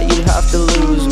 that you have to lose.